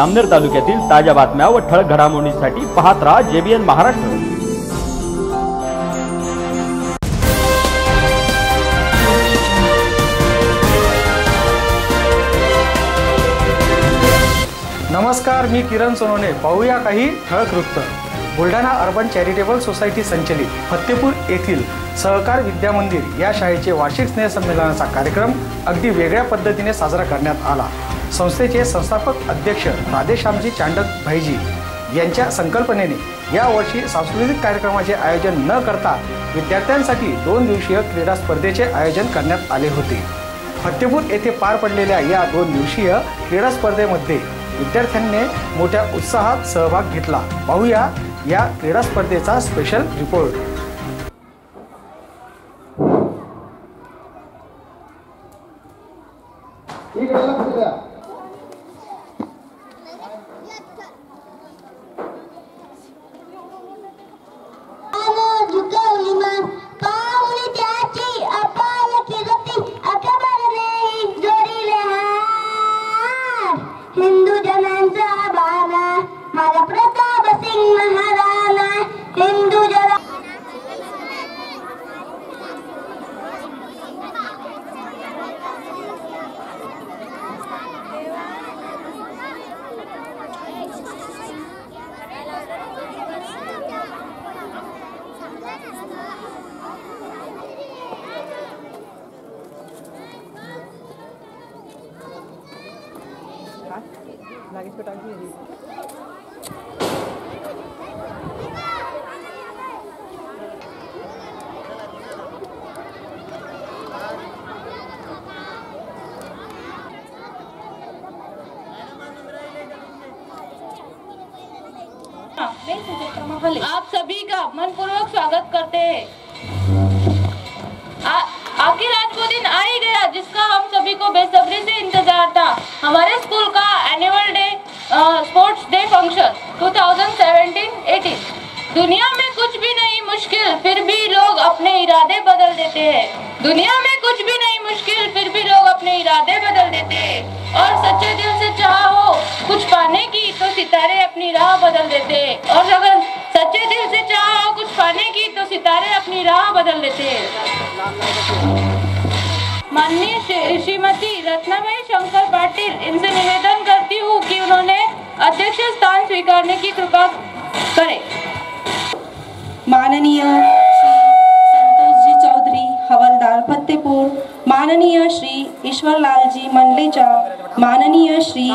अमनेर तालुक्यातील ताज्या बातम्या व ठळक घडामोडींसाठी पाहत राहा जेबीएन महाराष्ट्र. नमस्कार मी किरण सोनवणे पाहूया काही ठळक वृत्त. बुलढाणा अर्बन चॅरिटेबल सोसायटी संचलित फत्तेपूर येथील सहकार विद्या मंदिर या शाळेचे वार्षिक स्नेहसंमेलनाचा कार्यक्रम अगदी वेगळ्या पद्धतीने साजरा करण्यात आला. संस्थेचे संस्थापक अध्यक्ष राधेश्यामजी चांडक भाईजी यांच्या संकल्पनेने यावर्षी सांस्कृतिक कार्यक्रमाचे आयोजन न करता विद्यार्थ्यांसाठी दोन दिवसीय क्रीडा स्पर्धेचे आयोजन करण्यात आले होते. फतेपूर येथे पार पडलेल्या या दोन दिवसीय क्रीडा स्पर्धेमध्ये विद्यार्थ्यांनी मोठ्या उत्साहात सहभाग घेतला. पाहूया या क्रीडा स्पर्धेचा स्पेशल रिपोर्ट. मान आप सभी का मनपूर्वक स्वागत करते हैं। आखिर आज वो दिन आ ही गया जिसका हम सभी को बेसब्री से इंतज़ार था। हमारे स्कूल का annual day sports day function 2017-18 दुनिया में कुछ भी नहीं मुश्किल, फिर भी लोग अपने इरादे बदल देते हैं। दुनिया में कुछ भी नहीं मुश्किल, फिर भी इरादे बदल देते। और सच्चे दिल से चाह हो कुछ पाने की तो सितारे अपनी राह बदल देते। और अगर सच्चे दिल से चाह हो कुछ पाने की तो सितारे अपनी राह बदल देते। माननीय श्री- श्रीमती रत्नाबाई शंकर पाटिल इनसे निवेदन करती हूँ कि उन्होंने अध्यक्ष स्थान स्वीकारने की कृपा करें। माननीय माननीय श्री ईश्वरलालजी मंडलेचा माननीय श्री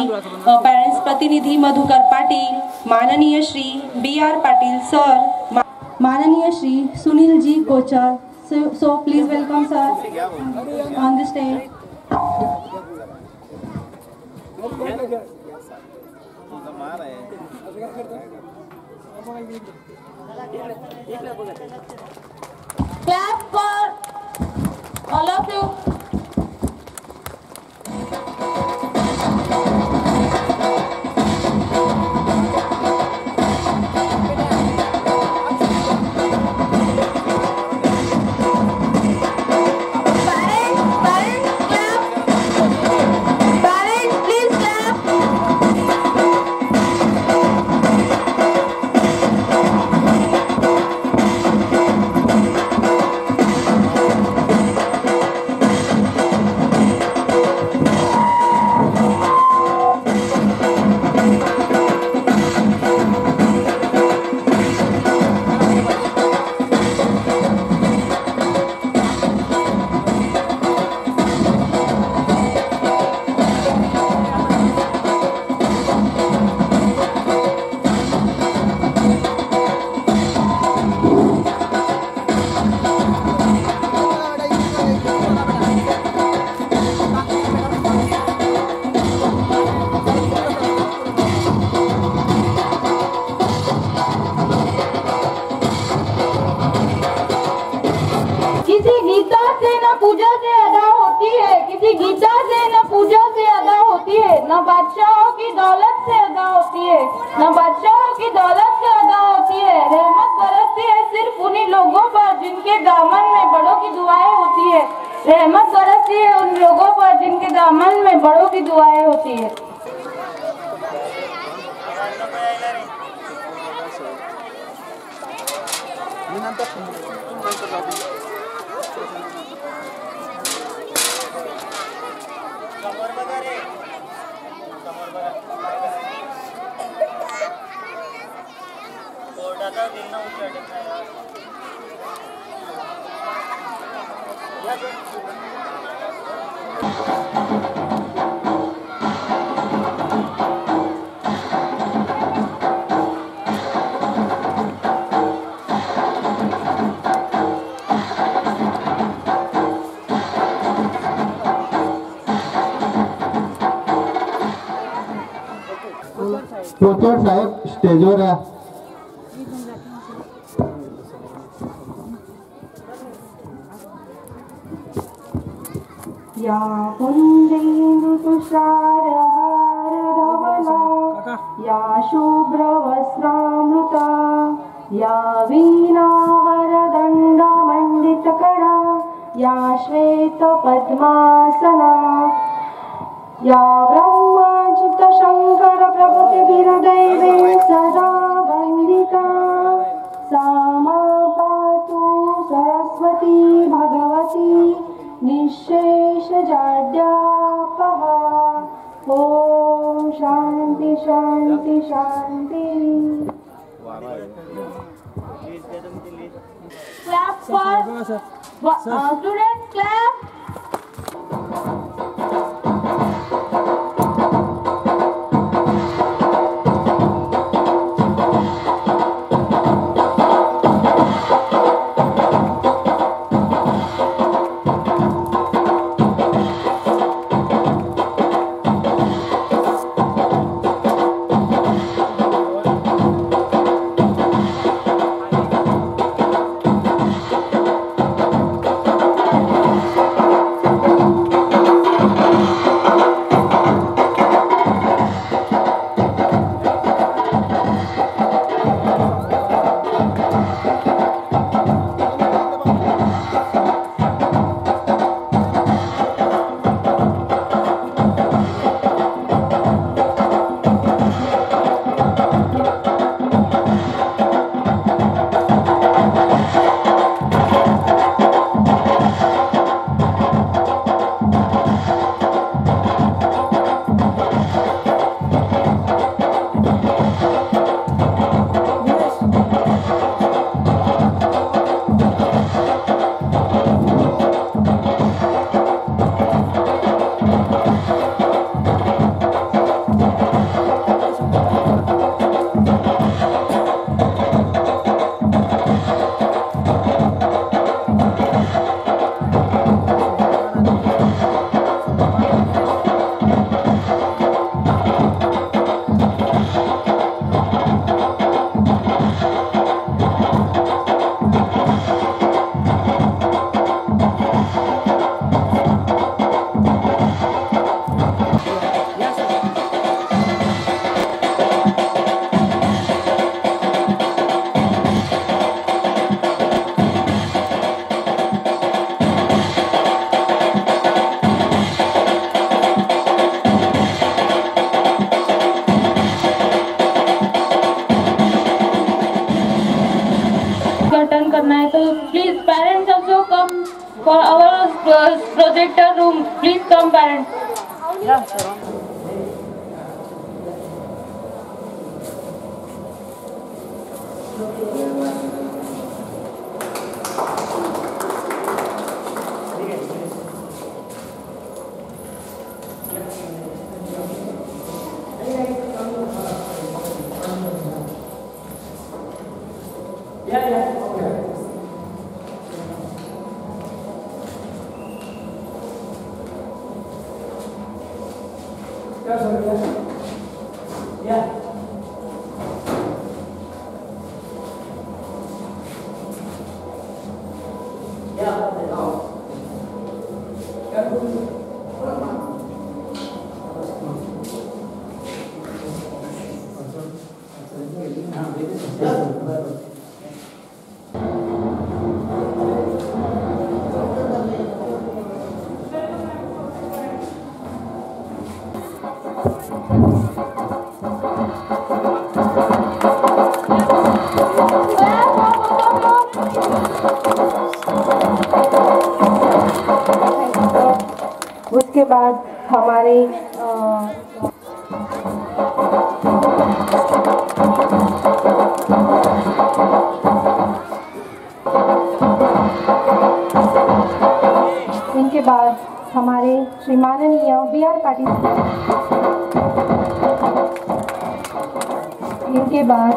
पॅरेंट्स प्रतिनिधी मधुकर पाटील, माननीय Shri B R Patil sir माननीय Shri Sunilji Kochar so please welcome sir on the stage Clap for all of you. प्रोचोड साहेब स्टेजवर या या तुषारहारधवला या शुभ्रवस्त्रामृता या वीणावरदण्डमण्डितकरा या श्वेतपद्मासना या ब्रह्माच्युतशङ्करप्रभृतिभिरदैवे सदा वन्दिता। सा मा पातु सरस्वती भगवती निःशेषजाड्यापहा ॐ शान्ति शान्ति शान्ति Clap for uh, students. Clap. बी इनके बाद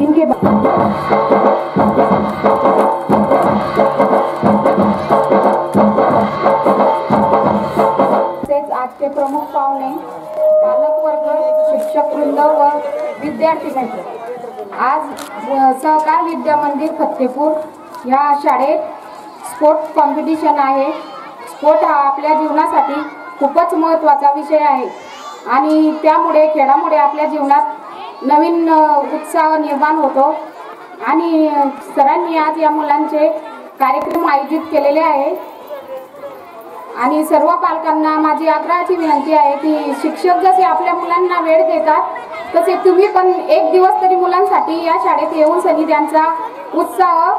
इनके बाद आजचे प्रमुख पाहुणे पालकवर्ग शिक्षक वृंद व विद्यार्थी मित्र आज सहकार विद्या मंदिर फत्तेपूर या शाळेत स्पोर्ट कॉम्पिटिशन आहे. स्पोर्ट हा आपल्या जीवनासाठी खूपच महत्त्वाचा विषय आहे. आणि त्यामुळे खेळामुळे आपल्या जीवनात नवीन उत्साह निर्माण होतो. आणि सरांनी आज या मुलांचे कार्यक्रम आयोजित केलेले आहे. आणि सर्व पालकांना माझी आग्रहाची विनंती आहे की शिक्षक जसे आपल्या मुलांना वेळ देतात तसे तुम्ही पण एक दिवस तरी मुलांसाठी या शाळेत येऊन सनी त्यांचा उत्साह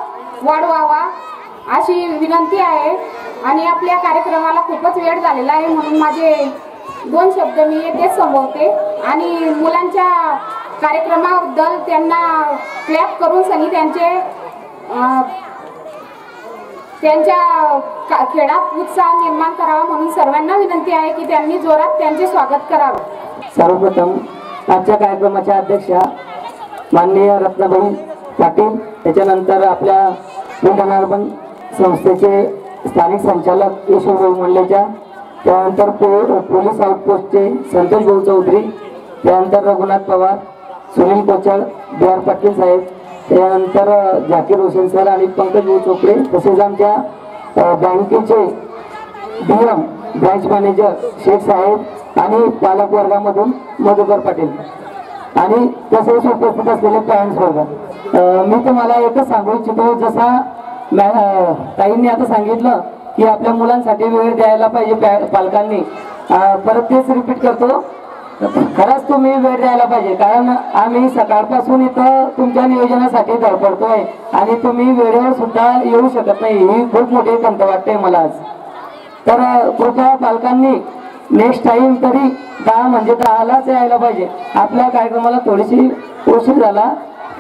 वाढवावा. अशी विनंती आहे. आणि आपल्या कार्यक्रमाला खूपच वेळ झालेला आहे म्हणून माझे दोन शब्द मी येथेच संभवते आणि मुलांच्या कार्यक्रमाबद्दल त्यांना क्लॅप करून सनी त्यांचे त्यांच्या का- खेळात उत्साह निर्माण करावा म्हणून सर्वांना विनंती आहे की त्यांनी जोरात त्यांचे स्वागत करावं. सर्वप्रथम आजच्या कार्यक्रमाच्या अध्यक्षा माननीय रत्नाबाई पाटील त्याच्यानंतर आपल्या बुलढाणा संस्थेचे स्थानिक संचालक यशवभाऊ मुंडलेच्या त्यानंतर पो पोलीस आउटपोस्टचे संतोष भाऊ चौधरी त्यानंतर रघुनाथ पवार सुनील कोचळ बी आर पाटील साहेब त्यानंतर झाकीर हुसेन सर आणि पंकज भाऊ चोपडे तसेच आमच्या बँकेचे बँकेचे डीएम ब्रँच मॅनेजर शेख साहेब आणि पालक वर्गामधून मधुकर पाटील. आणि तसेच उपस्थित असलेले पॅरेंट्स वर्ग. मी तुम्हाला एकच सांगू इच्छितो जसा ताईंनी आता सांगितलं की आपल्या मुलांसाठी वेळ द्यायला पाहिजे पॅ- पालकांनी. परत तेच रिपीट करतो. खरंच तुम्ही वेळ द्यायला पाहिजे कारण आम्ही सकाळपासून इथं तुमच्या नियोजनासाठी धडपडतोय आणि तुम्ही वेळेवर सुद्धा येऊ शकत नाही. ही खूप मोठी खंत वाटते मला आज. तर कृपया पालकांनी नेक्स्ट टाइम तरी दहा म्हणजे दहालाच यायला पाहिजे. आपल्या कार्यक्रमाला थोडीशी उशीर झाला.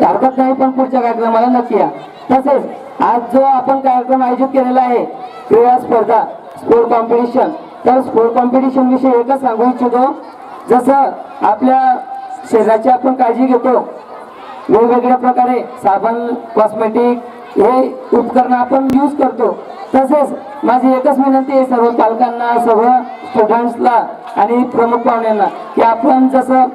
हरकत नाही पण पुढच्या कार्यक्रमाला नक्की या. तसेच आज जो आपण कार्यक्रम आयोजित केलेला आहे क्रीडा स्पर्धा स्पोर्ट कॉम्पिटिशन तर स्पोर्ट कॉम्पिटिशन विषयी एकच सांगू इच्छितो. जसं आपल्या शरीराची आपण काळजी घेतो वेगवेगळ्या प्रकारे साबण कॉस्मेटिक हे उपकरणं आपण यूज करतो. तसेच माझी एकच विनंती आहे सर्व पालकांना सर्व स्टुडंट्सला आणि प्रमुख पाहुण्यांना की आपण जसं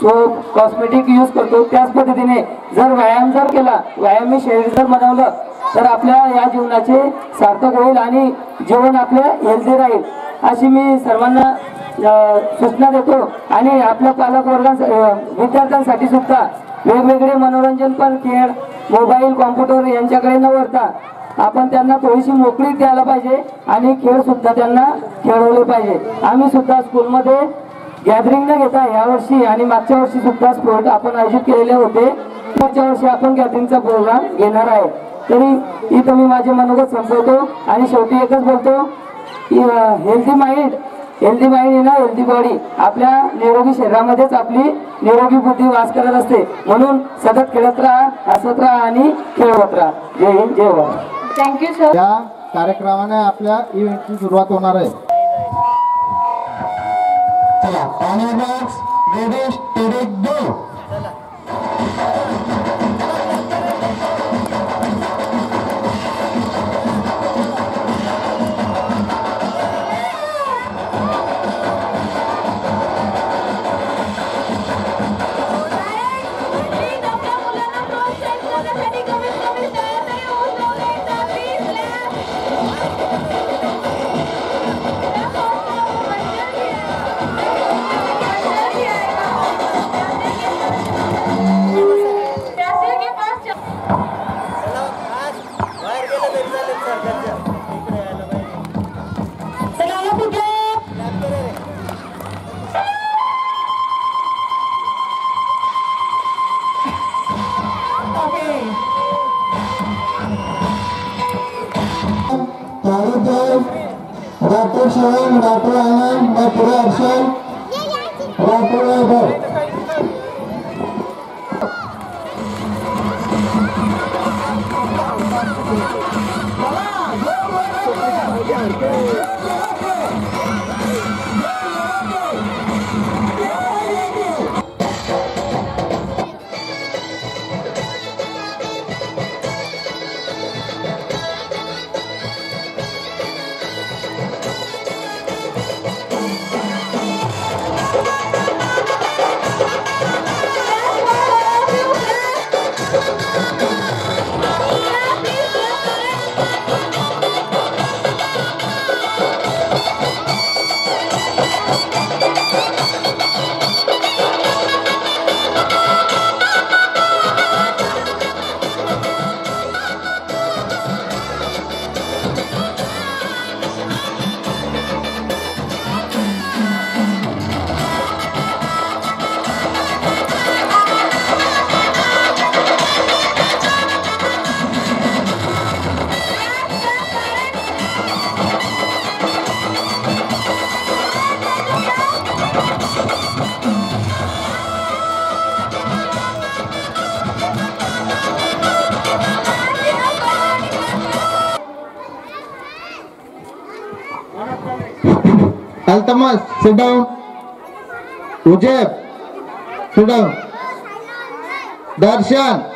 सोप कॉस्मेटिक यूज करतो. त्याच पद्धतीने जर व्यायाम जर केला व्यायामी शरीर जर बनवलं तर आपल्या या जीवनाचे सार्थक होईल आणि जीवन आपल्या हेल्दी राहील. अशी मी सर्वांना सूचना देतो. आणि आपल्या पालकवर्गां विद्यार्थ्यांसाठी सुद्धा वेगवेगळे मनोरंजन पण खेळ मोबाईल कॉम्प्युटर यांच्याकडे न वरता आपण त्यांना थोडीशी मोकळी द्यायला पाहिजे आणि खेळ सुद्धा त्यांना खेळवले पाहिजे. आम्ही सुद्धा स्कूलमध्ये गॅदरिंग न घेता यावर्षी आणि मागच्या वर्षी सुद्धा स्पोर्ट आपण आयोजित केलेले होते. पुढच्या वर्षी आपण गॅदरिंगचा प्रोग्राम घेणार आहे. तरी इथं मी माझे मनोगत संपवतो आणि शेवटी एकच बोलतो. की हेल्दी माइंड हेल्दी माइंड ना हेल्दी बॉडी आपल्या निरोगी शरीरामध्येच आपली निरोगी बुद्धी वास करत असते. म्हणून सतत खेळत राहा हसत राहा आणि खेळवत राहा. जय हिंद जय भारत. थँक्यू सर या कार्यक्रमाने आपल्या इव्हेंटची सुरुवात होणार आहे. चला. ऑनर्स रेडी स्टेडी दो Yay, 奶 Sit down. Ujeb. Sit down. Darshan.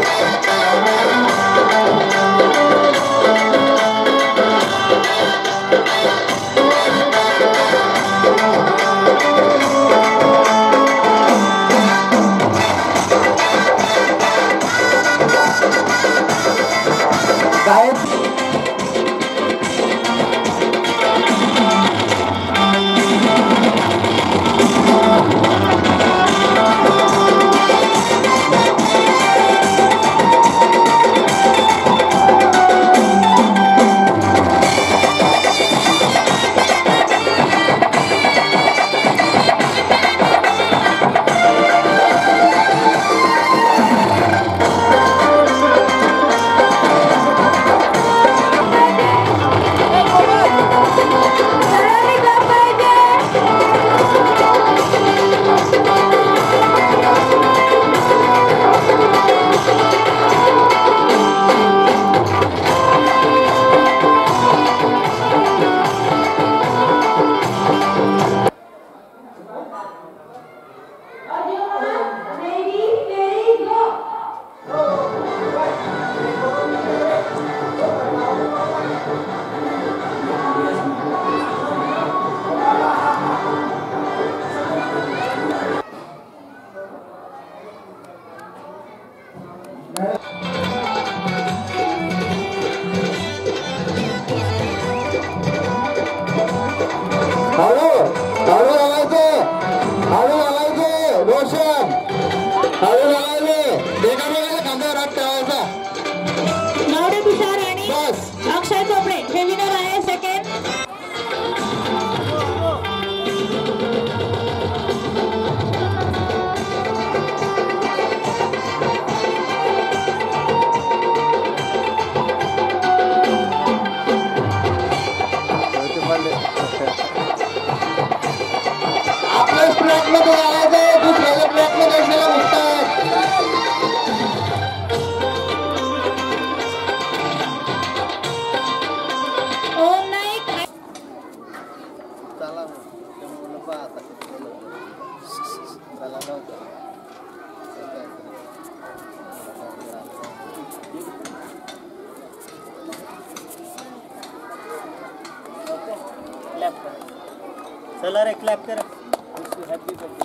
Thank.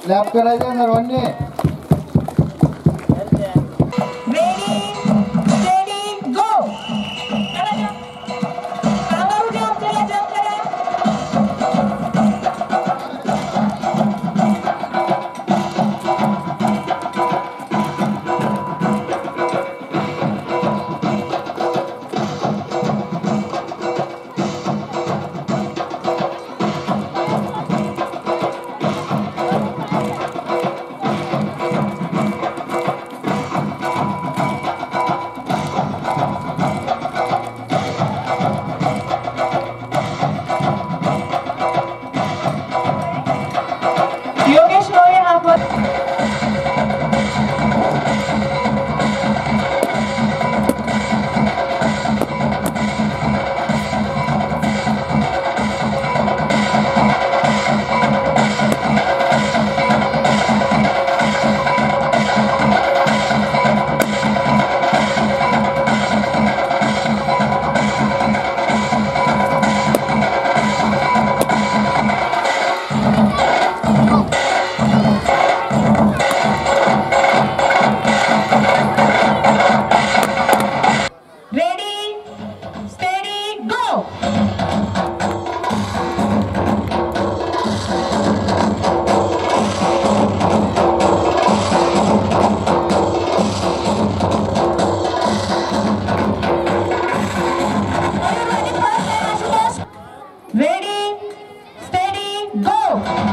लॅब करायचं सर्वांनी Go.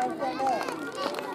すいません。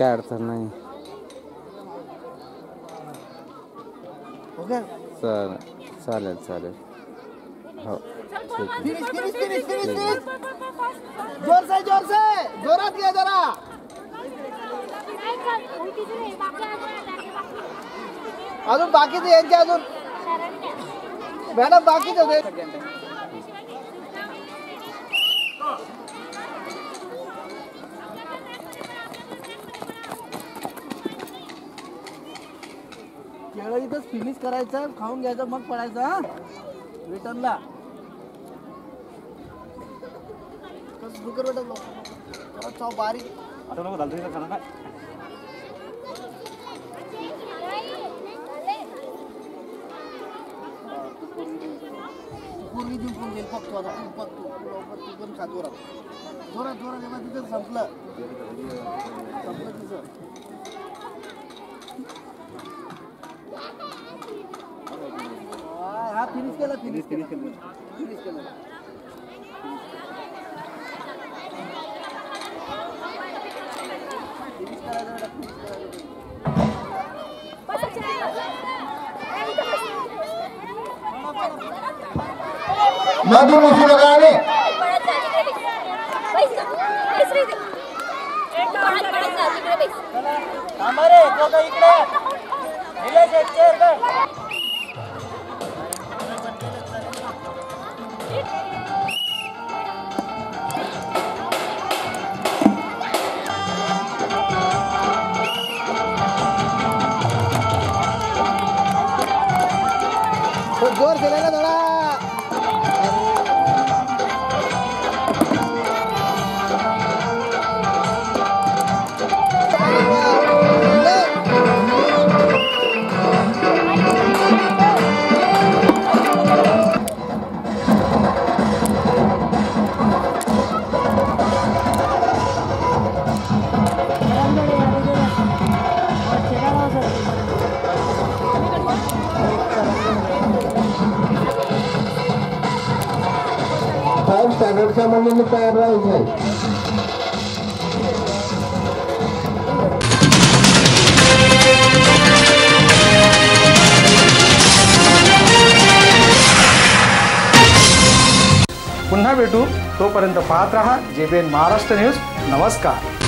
काय अडचण नाही. चालेल चालेल चालेल. हो ठीक आहे. Finish finish finish finish finish जोर से जोर से. जोरात घ्या जरा. अजून बाकीचे यांचे अजून. मॅडम बाकीचे होते केळं इथंच फिनिश करायचं खाऊन घ्यायचं मग पडायचं हा? रिटर्नला भेटत जरा चाव बारीक पूर्वी जिंकून गेल फक्त आता तू फक्त तू पण खा जोरात जोरात जोरात जेव्हा तिथं संपलं. संपलं तिचं करायचं. मधून उशी लगावे थांबा रे दोघं इकडे निलेश एक चेअर जेबीएन महाराष्ट्र न्यूज नमस्कार